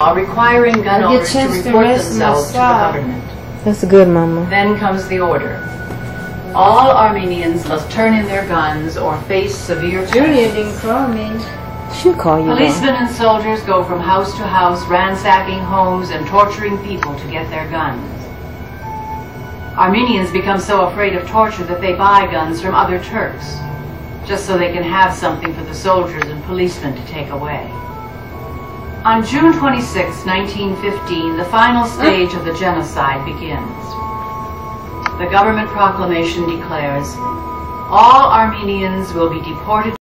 law requiring gun owners to chance to report rest themselves to the government. That's good, Mama. Then comes the order. All Armenians must turn in their guns or face severe Junior penalties. didn't call me. She'll call you. Policemen and soldiers go from house to house, ransacking homes and torturing people to get their guns. Armenians become so afraid of torture that they buy guns from other Turks, just so they can have something for the soldiers and policemen to take away. On June 26, 1915, the final stage of the genocide begins. The government proclamation declares, all Armenians will be deported